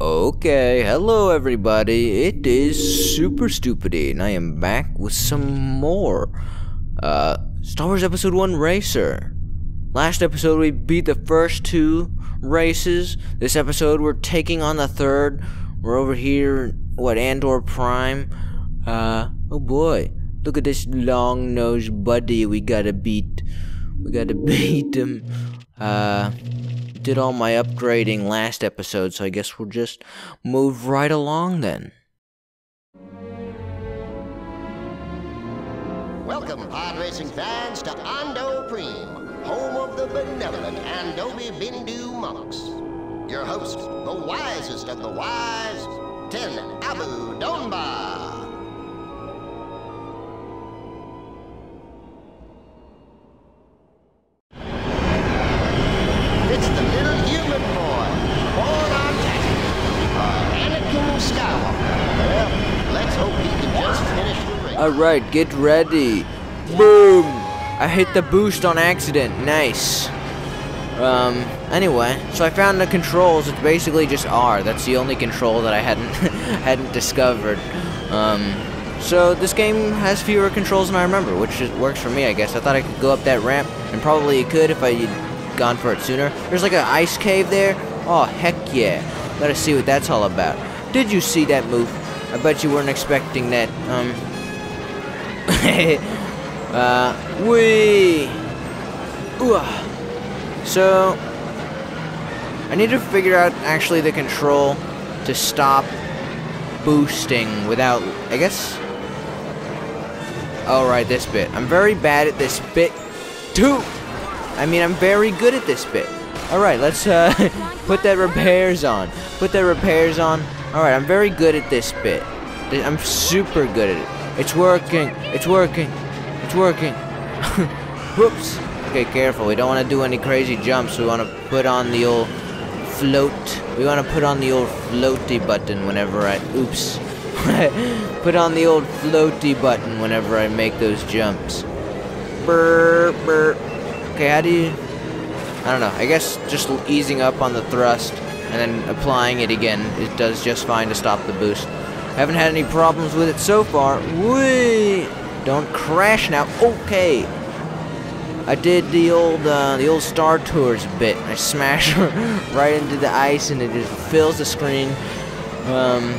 Okay, hello everybody. It is Super Stupid, and I am back with some more uh Star Wars Episode 1 Racer. Last episode we beat the first two races. This episode we're taking on the third. We're over here what Ando Prime. Uh oh boy. Look at this long-nosed buddy we gotta beat. We gotta beat him. Uh did all my upgrading last episode, so I guess we'll just move right along then. Welcome, pod racing fans, to Ando Prime, home of the benevolent Andobi Bindu monks. Your host, the wisest of the wise, Ten Abu Donba. Alright, get ready. Boom! I hit the boost on accident. Nice. Um, anyway, so I found the controls. It's basically just R. That's the only control that I hadn't hadn't discovered. Um, so this game has fewer controls than I remember, which is, works for me, I guess. I thought I could go up that ramp, and probably it could if I had gone for it sooner. There's like an ice cave there. Oh, heck yeah. Gotta see what that's all about. Did you see that move? I bet you weren't expecting that. Um, uh. Ooh. So, I need to figure out actually the control to stop boosting without, I guess. Oh, right, this bit. I'm very bad at this bit, too. I mean, I'm very good at this bit. Alright, let's uh, put that repairs on. Put that repairs on. Alright, I'm very good at this bit. I'm super good at it. It's working. It's working. It's working. Whoops. Okay, careful. We don't want to do any crazy jumps. We want to put on the old float. We want to put on the old floaty button whenever I... Oops. put on the old floaty button whenever I make those jumps. Burr, burr. Okay, how do you... I don't know. I guess just easing up on the thrust and then applying it again, it does just fine to stop the boost. Haven't had any problems with it so far. Whee! Don't crash now. Okay. I did the old uh, the old Star Tours bit. I smash right into the ice and it just fills the screen. Um,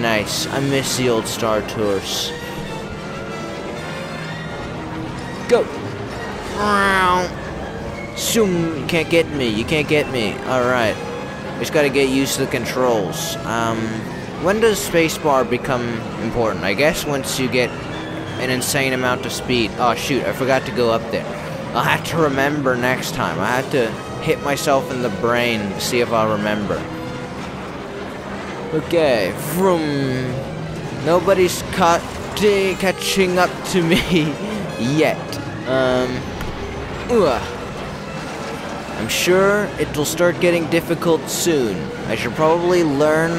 nice. I miss the old Star Tours. Go. Zoom. You can't get me. You can't get me. All right. Just gotta get used to the controls. Um, when does spacebar become important? I guess once you get an insane amount of speed. Oh shoot! I forgot to go up there. I'll have to remember next time. I have to hit myself in the brain to see if I'll remember. Okay, vroom. Nobody's caught catching up to me yet. Um. I'm sure it'll start getting difficult soon. I should probably learn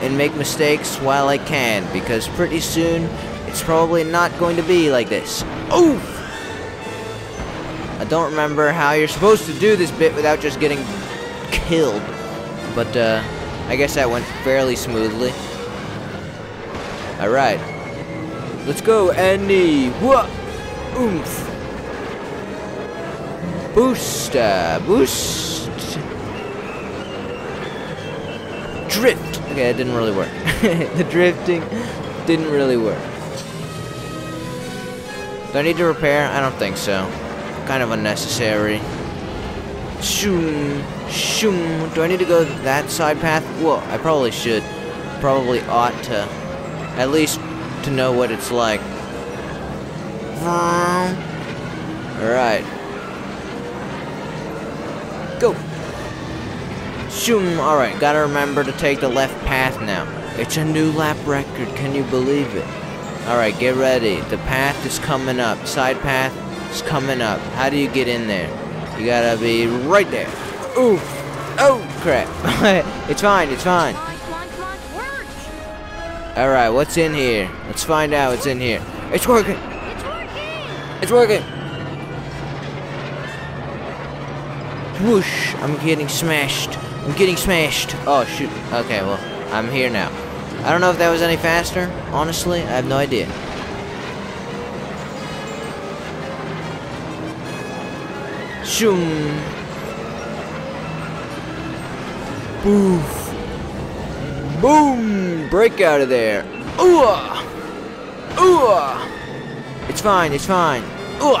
and make mistakes while I can, because pretty soon it's probably not going to be like this. Oof! I don't remember how you're supposed to do this bit without just getting killed. But, uh, I guess that went fairly smoothly. Alright. Let's go, Andy! What? Oomph. Boost, uh, boost. Drift. Okay, it didn't really work. the drifting didn't really work. Do I need to repair? I don't think so kind of unnecessary. Shoom, shoom. Do I need to go that side path? Well, I probably should. Probably ought to. At least to know what it's like. Um, Alright. Go. Alright, gotta remember to take the left path now. It's a new lap record, can you believe it? Alright, get ready. The path is coming up. Side path is coming up. How do you get in there? You gotta be right there. Oof. Oh, crap. it's fine, it's fine. Alright, what's in here? Let's find out what's in here. It's working. It's working! It's working. Whoosh. I'm getting smashed. I'm getting smashed. Oh, shoot. Okay, well, I'm here now. I don't know if that was any faster. Honestly, I have no idea. Shoom. Boof. Boom! Break out of there. Ooh! Ooh! It's fine, it's fine. Ooh!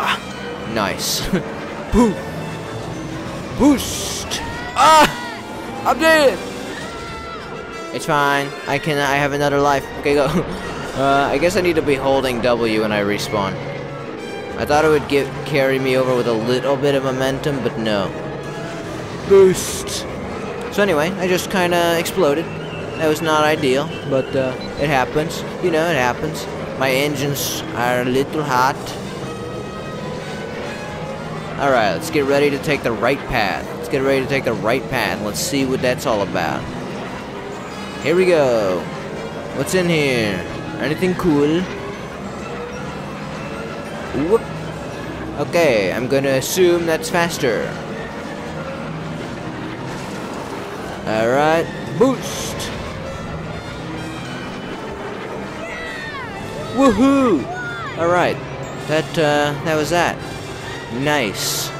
Nice. Boof. Boost. Ah! I'm dead. It's fine. I can. I have another life. Okay, go. Uh, I guess I need to be holding W when I respawn. I thought it would get carry me over with a little bit of momentum, but no. Boost. So anyway, I just kind of exploded. That was not ideal, but uh, it happens. You know, it happens. My engines are a little hot. Alright, let's get ready to take the right path. Let's get ready to take the right path. Let's see what that's all about. Here we go. What's in here? Anything cool? Whoop. Okay, I'm gonna assume that's faster. Alright, boost! Woohoo! Alright, that, uh, that was that. Nice.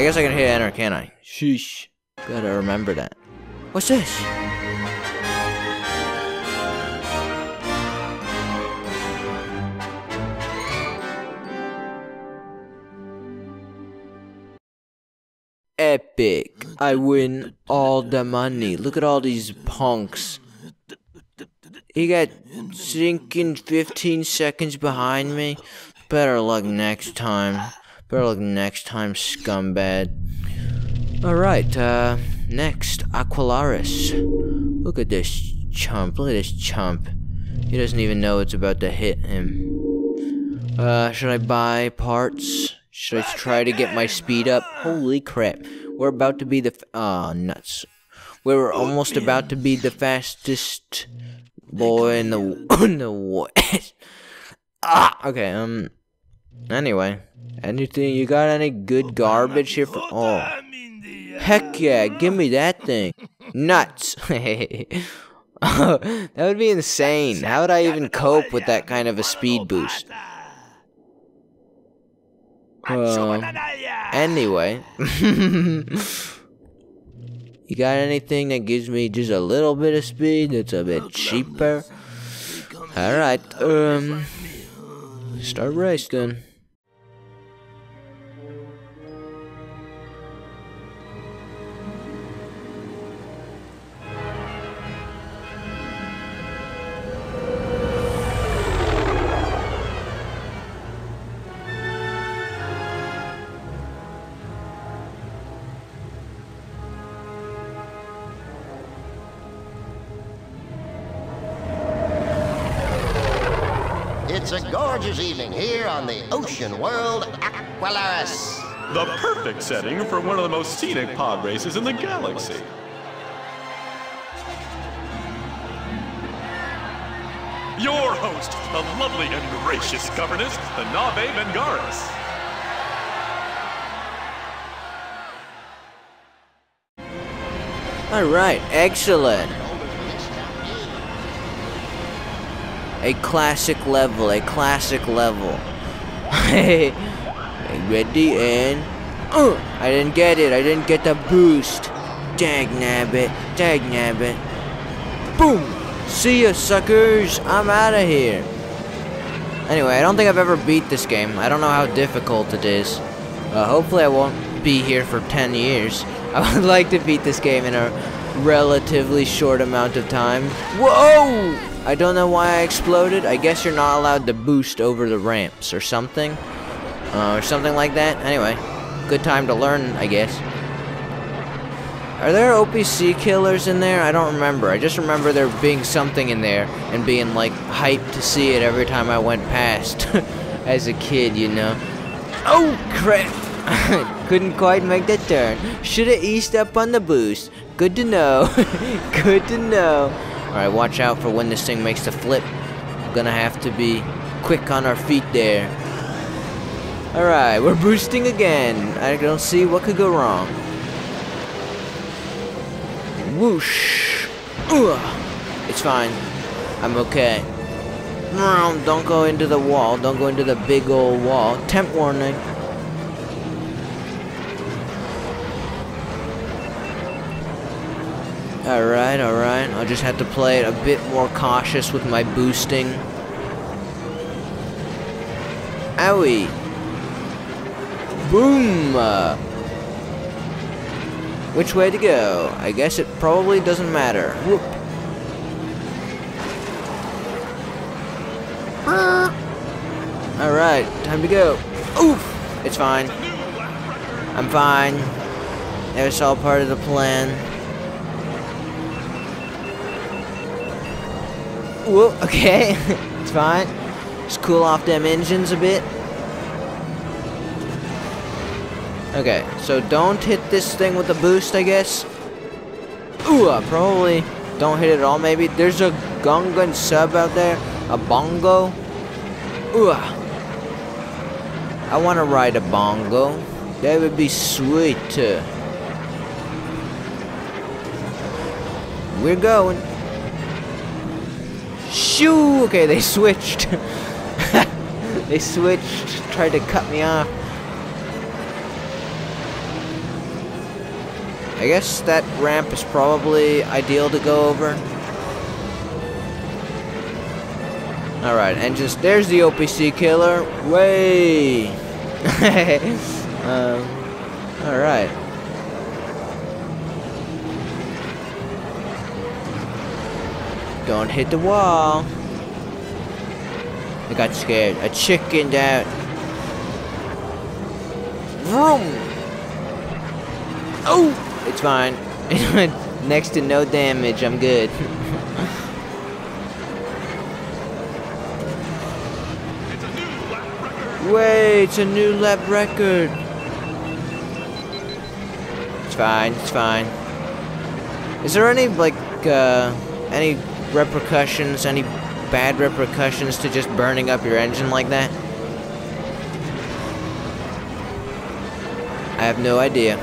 I guess I can hit enter, can I? Sheesh. Gotta remember that. What's this? Epic. I win all the money. Look at all these punks. He got sinking 15 seconds behind me. Better luck next time. Better luck next time, scumbag. Alright, uh, next, Aquilaris. Look at this chump. Look at this chump. He doesn't even know it's about to hit him. Uh, should I buy parts? Should I try to get my speed up? Holy crap. We're about to be the. Oh, nuts. We were almost about to be the fastest boy in the in the ah, okay. Um. Anyway, anything? You got any good garbage here for? Oh, heck yeah! Give me that thing. Nuts. that would be insane. How would I even cope with that kind of a speed boost? Well, anyway. you got anything that gives me just a little bit of speed that's a bit cheaper? Alright, um. Start racing. It's a gorgeous evening here on the ocean world Aquilaris. The perfect setting for one of the most scenic pod races in the galaxy. Your host, the lovely and gracious governess, the Nave Vengaris. Alright, excellent. A classic level, a classic level. Hey, ready and uh, I didn't get it. I didn't get the boost. Dag nabbit, dag nabbit. Boom! See ya, suckers. I'm out of here. Anyway, I don't think I've ever beat this game. I don't know how difficult it is. Uh, hopefully, I won't be here for 10 years. I would like to beat this game in a relatively short amount of time. Whoa! I don't know why I exploded. I guess you're not allowed to boost over the ramps or something. Uh, or something like that. Anyway, good time to learn, I guess. Are there Opee sea killers in there? I don't remember. I just remember there being something in there and being like hyped to see it every time I went past as a kid, you know. Oh crap! Couldn't quite make that turn. Shoulda eased up on the boost. Good to know. Good to know. Alright, watch out for when this thing makes the flip. Gonna have to be quick on our feet there. Alright, we're boosting again. I don't see what could go wrong. Whoosh. Ugh. It's fine. I'm okay. Don't go into the wall. Don't go into the big old wall. Temp warning. Alright, alright. I'll just have to play it a bit more cautious with my boosting. Owie. Boom! Which way to go? I guess it probably doesn't matter. Whoop. Alright, time to go. Oof! It's fine. I'm fine. It was all part of the plan. Whoa, okay. it's fine. Just cool off them engines a bit. Okay, so don't hit this thing with the boost, I guess. Ooh, uh, probably don't hit it at all, maybe. There's a Gungan sub out there. A bongo. Ooh. uh. I want to ride a bongo. That would be sweet. We're going. Shoo! Okay, they switched. they switched. Tried to cut me off. I guess that ramp is probably ideal to go over. Alright, and just there's the Opee sea killer. Way! um, Alright. Don't hit the wall. I got scared. A chickened out. Vroom! Oh! It's fine. Next to no damage, I'm good. Wait, it's a new lap record. It's fine, it's fine. Is there any, like, uh, any repercussions, any bad repercussions to just burning up your engine like that? I have no idea.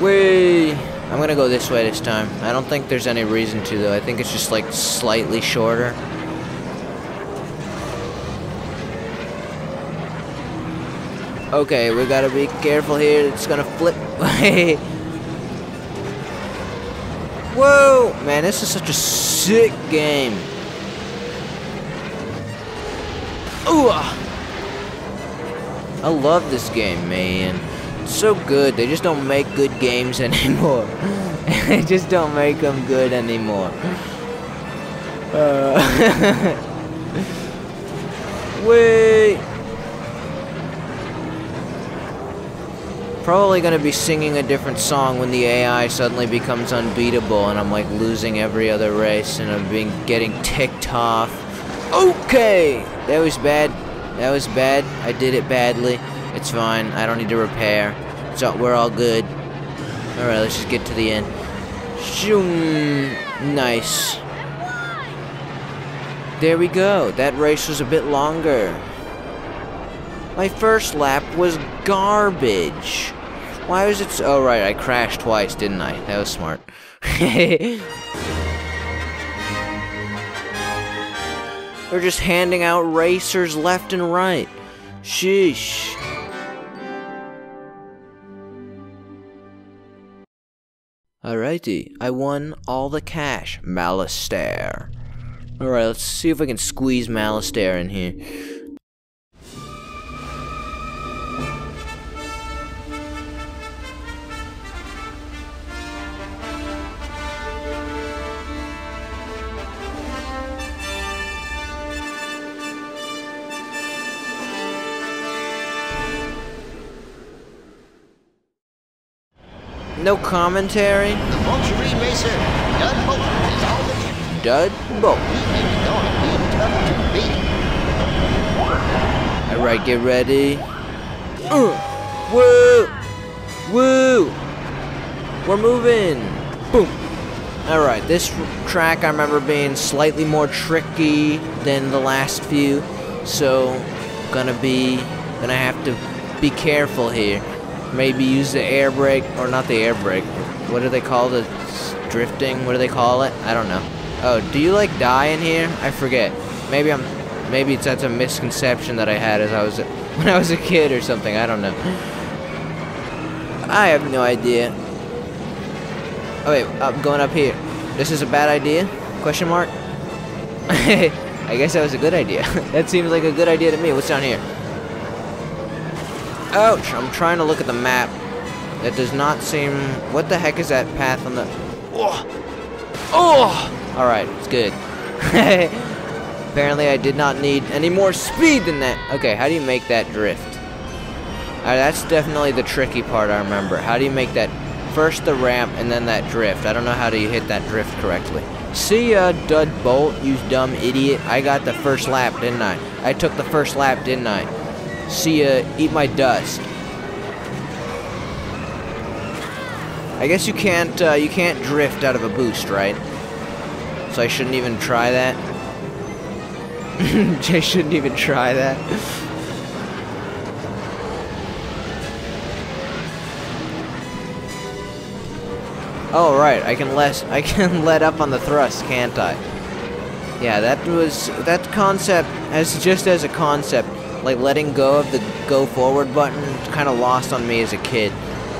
Wait, I'm gonna go this way this time. I don't think there's any reason to though. I think it's just like slightly shorter. Okay, we gotta be careful here. It's gonna flip. Whoa! Man, this is such a sick game. Ooh! I love this game, man. It's so good. They just don't make good games anymore. they just don't make them good anymore. Uh, wait. Probably gonna be singing a different song when the AI suddenly becomes unbeatable and I'm like losing every other race and I'm being getting ticked off. Okay! That was bad. That was bad. I did it badly. It's fine. I don't need to repair. So we're all good. Alright, let's just get to the end. Shoom. Nice. There we go. That race was a bit longer. My first lap was garbage. Why was it so- Oh, right, I crashed twice, didn't I? That was smart. They're just handing out racers left and right. Sheesh. Alrighty, I won all the cash. Malastare. Alright, let's see if I can squeeze Malastare in here. No commentary? The Racer, Dud Bolt, is on the. Dud Bolt. He is gonna be tough to beat. Alright, get ready. Uh, woo! Woo! We're moving! Boom! Alright, this track I remember being slightly more tricky than the last few. so gonna be gonna have to be careful here. Maybe use the air brake or not the air brake. What do they call the drifting? What do they call it? I don't know. Oh, do you like die in here? I forget. Maybe I'm maybe it's that's a misconception that I had as I was when I was a kid or something. I don't know. I have no idea. Oh wait, I'm going up here. This is a bad idea? Question mark? I guess that was a good idea. that seems like a good idea to me. What's down here? Ouch! I'm trying to look at the map. That does not seem... What the heck is that path on the... Oh! Oh! Alright, it's good. Apparently I did not need any more speed than that. Okay, how do you make that drift? Alright, that's definitely the tricky part I remember. How do you make that... First the ramp, and then that drift. I don't know how do you hit that drift correctly. See ya, Dud Bolt, you dumb idiot. I got the first lap, didn't I? I took the first lap, didn't I? See ya, eat my dust. I guess you can't, uh, you can't drift out of a boost, right? So I shouldn't even try that. I shouldn't even try that. Oh right, I can let I can let up on the thrust, can't I? Yeah, that was that concept as just as a concept, like letting go of the go forward button, kind of lost on me as a kid.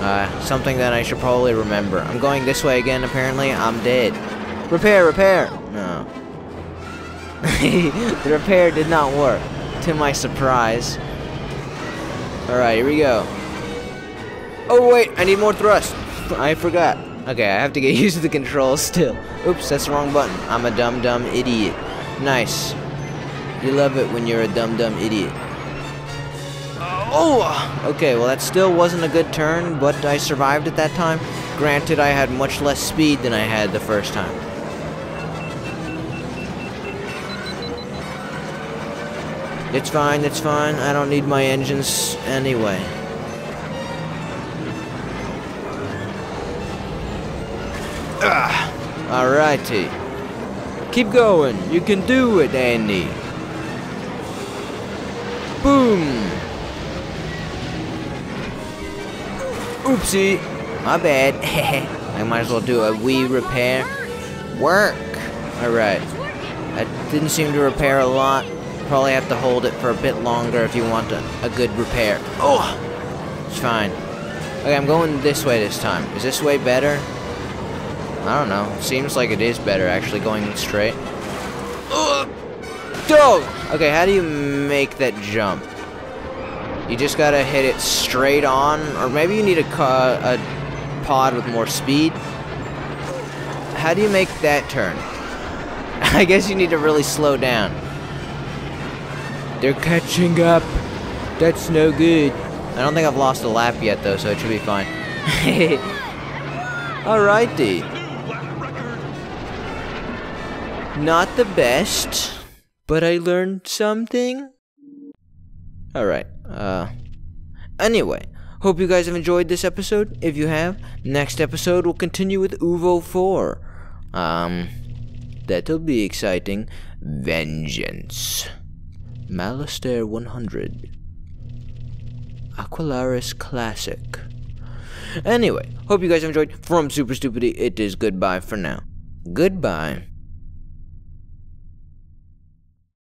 Uh, something that I should probably remember. I'm going this way again. Apparently, I'm dead. Repair, repair. No. the repair did not work, to my surprise. All right, here we go. Oh wait, I need more thrust. I forgot. Okay, I have to get used to the controls still. Oops, that's the wrong button. I'm a dumb dumb idiot. Nice. You love it when you're a dumb dumb idiot. Oh! Okay, well that still wasn't a good turn, but I survived at that time. Granted, I had much less speed than I had the first time. It's fine, it's fine. I don't need my engines anyway. Ah, alrighty. Keep going. You can do it, Andy. Oopsie. My bad. I might as well do a wee repair. Work. Alright. That didn't seem to repair a lot. Probably have to hold it for a bit longer if you want a, a good repair. Oh! It's fine. Okay, I'm going this way this time. Is this way better? I don't know. Seems like it is better, actually, going straight. Dog! Okay, how do you make that jump? You just gotta hit it straight on, or maybe you need a, a pod with more speed. How do you make that turn? I guess you need to really slow down. They're catching up. That's no good. I don't think I've lost a lap yet, though, so it should be fine. Alrighty. Not the best, but I learned something. Alright, uh. Anyway, hope you guys have enjoyed this episode. If you have, next episode will continue with Oovo 4. Um, that'll be exciting. Vengeance. Malastare 100. Aquilaris Classic. Anyway, hope you guys enjoyed. From Super Stupidity, it is goodbye for now. Goodbye.